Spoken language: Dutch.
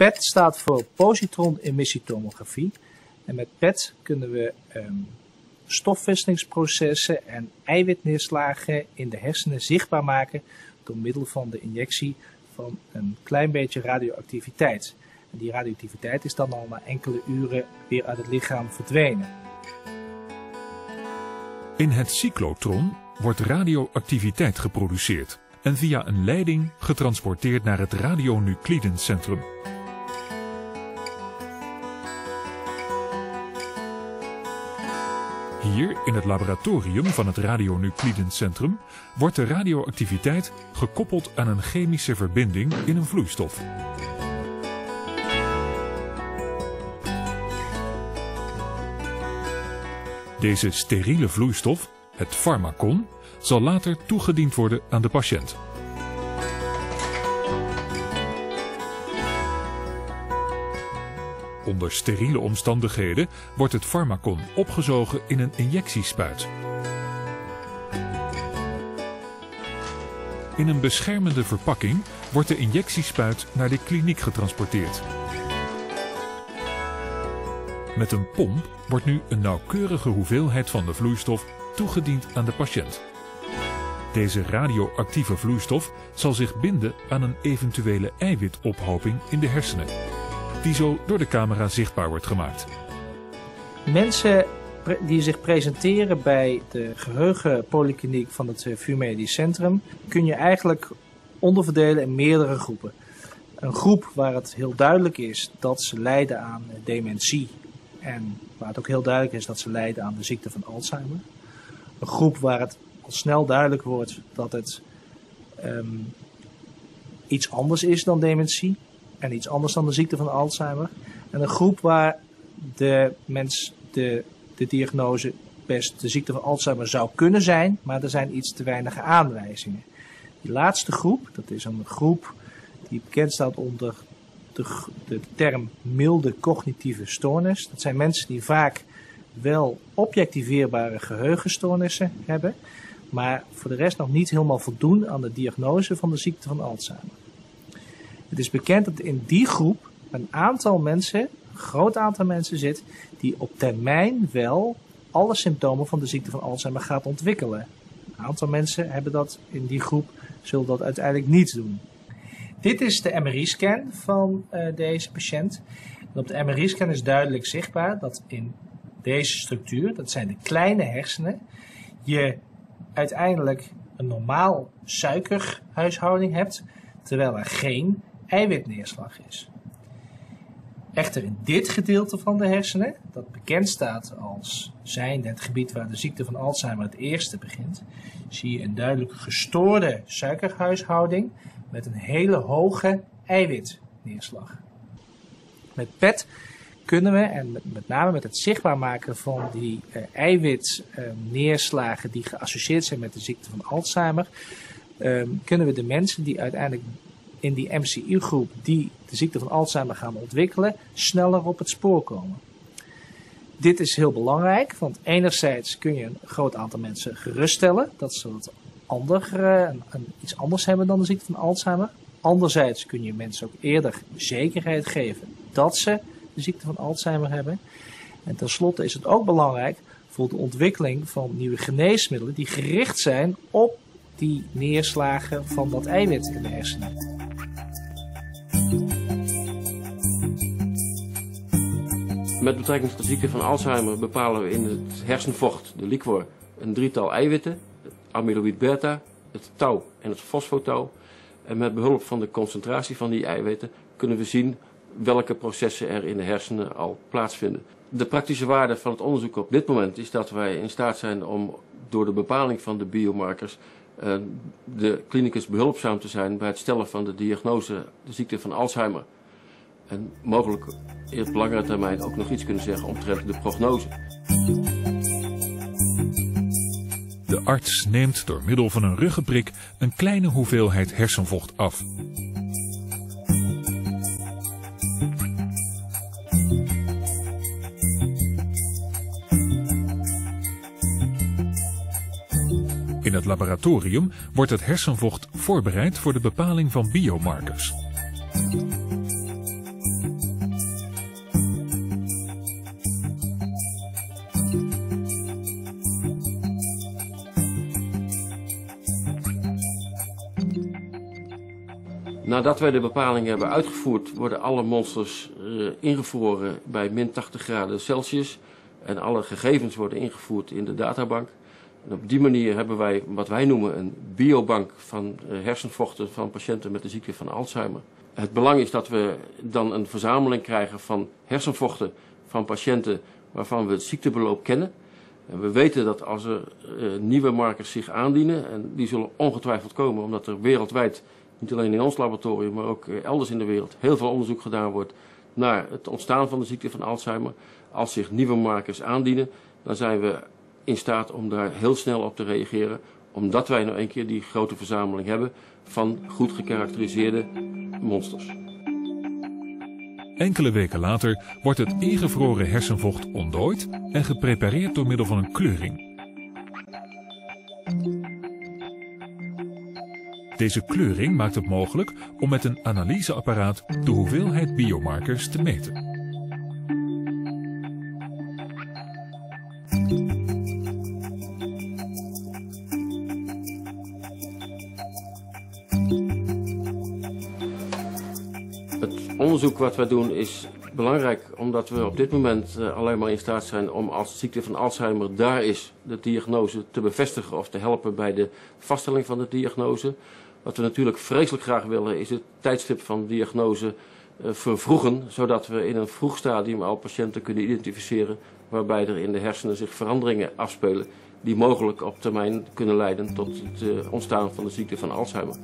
PET staat voor positron-emissietomografie. En met PET kunnen we um, en eiwitneerslagen in de hersenen zichtbaar maken door middel van de injectie van een klein beetje radioactiviteit. En die radioactiviteit is dan al na enkele uren weer uit het lichaam verdwenen. In het cyclotron wordt radioactiviteit geproduceerd en via een leiding getransporteerd naar het radionuclidencentrum. Hier in het laboratorium van het radionuclidencentrum wordt de radioactiviteit gekoppeld aan een chemische verbinding in een vloeistof. Deze steriele vloeistof, het farmacon, zal later toegediend worden aan de patiënt. Onder steriele omstandigheden wordt het farmacon opgezogen in een injectiespuit. In een beschermende verpakking wordt de injectiespuit naar de kliniek getransporteerd. Met een pomp wordt nu een nauwkeurige hoeveelheid van de vloeistof toegediend aan de patiënt. Deze radioactieve vloeistof zal zich binden aan een eventuele eiwitophoping in de hersenen, die zo door de camera zichtbaar wordt gemaakt. Mensen die zich presenteren bij de geheugenpolykliniek van het VU Medisch Centrum kun je eigenlijk onderverdelen in meerdere groepen. Een groep waar het heel duidelijk is dat ze lijden aan dementie en waar het ook heel duidelijk is dat ze lijden aan de ziekte van Alzheimer. Een groep waar het al snel duidelijk wordt dat het um, iets anders is dan dementie en iets anders dan de ziekte van Alzheimer. En een groep waar de mens de, de diagnose best de ziekte van Alzheimer zou kunnen zijn, maar er zijn iets te weinig aanwijzingen. Die laatste groep, dat is een groep die bekend staat onder de, de term milde cognitieve stoornis. Dat zijn mensen die vaak wel objectiveerbare geheugenstoornissen hebben, maar voor de rest nog niet helemaal voldoen aan de diagnose van de ziekte van Alzheimer. Het is bekend dat in die groep een aantal mensen, een groot aantal mensen zit, die op termijn wel alle symptomen van de ziekte van Alzheimer gaat ontwikkelen. Een aantal mensen hebben dat in die groep, zullen dat uiteindelijk niet doen. Dit is de MRI-scan van uh, deze patiënt. Op de MRI-scan is duidelijk zichtbaar dat in deze structuur, dat zijn de kleine hersenen, je uiteindelijk een normaal suikerhuishouding hebt, terwijl er geen eiwitneerslag is. Echter in dit gedeelte van de hersenen, dat bekend staat als zijn het gebied waar de ziekte van Alzheimer het eerste begint, zie je een duidelijk gestoorde suikerhuishouding met een hele hoge eiwitneerslag. Met PET kunnen we, en met, name met het zichtbaar maken van die uh, eiwitneerslagen die geassocieerd zijn met de ziekte van Alzheimer, um, kunnen we de mensen die uiteindelijk in die MCU-groep die de ziekte van Alzheimer gaan ontwikkelen, sneller op het spoor komen. Dit is heel belangrijk, want enerzijds kun je een groot aantal mensen geruststellen dat ze wat ander, uh, een, iets anders hebben dan de ziekte van Alzheimer. Anderzijds kun je mensen ook eerder zekerheid geven dat ze de ziekte van Alzheimer hebben. En tenslotte is het ook belangrijk voor de ontwikkeling van nieuwe geneesmiddelen die gericht zijn op die neerslagen van dat eiwit in de hersenen. Met betrekking tot de ziekte van Alzheimer bepalen we in het hersenvocht, de liquor, een drietal eiwitten. Amyloïd beta, het tau en het fosfotau. En met behulp van de concentratie van die eiwitten kunnen we zien welke processen er in de hersenen al plaatsvinden. De praktische waarde van het onderzoek op dit moment is dat wij in staat zijn om door de bepaling van de biomarkers uh, de klinicus behulpzaam te zijn bij het stellen van de diagnose de ziekte van Alzheimer. En mogelijk het langere termijn ook nog iets kunnen zeggen omtrent de prognose. De arts neemt door middel van een ruggenprik een kleine hoeveelheid hersenvocht af. In het laboratorium wordt het hersenvocht voorbereid voor de bepaling van biomarkers. Nadat wij de bepaling hebben uitgevoerd, worden alle monsters uh, ingevroren bij min 80 graden Celsius. En alle gegevens worden ingevoerd in de databank. En op die manier hebben wij wat wij noemen een biobank van uh, hersenvochten van patiënten met de ziekte van Alzheimer. Het belang is dat we dan een verzameling krijgen van hersenvochten van patiënten waarvan we het ziektebeloop kennen. En we weten dat als er uh, nieuwe markers zich aandienen, en die zullen ongetwijfeld komen omdat er wereldwijd niet alleen in ons laboratorium, maar ook eh, elders in de wereld, heel veel onderzoek gedaan wordt naar het ontstaan van de ziekte van Alzheimer. Als zich nieuwe markers aandienen, dan zijn we in staat om daar heel snel op te reageren, omdat wij nou een keer die grote verzameling hebben van goed gekarakteriseerde monsters. Enkele weken later wordt het ingevroren hersenvocht ontdooid en geprepareerd door middel van een kleuring. Deze kleuring maakt het mogelijk om met een analyseapparaat de hoeveelheid biomarkers te meten. Het onderzoek wat we doen is belangrijk omdat we op dit moment uh, alleen maar in staat zijn om als ziekte van Alzheimer daar is, de diagnose te bevestigen of te helpen bij de vaststelling van de diagnose. Wat we natuurlijk vreselijk graag willen is het tijdstip van diagnose uh, vervroegen, zodat we in een vroeg stadium al patiënten kunnen identificeren waarbij er in de hersenen zich veranderingen afspelen die mogelijk op termijn kunnen leiden tot het uh, ontstaan van de ziekte van Alzheimer.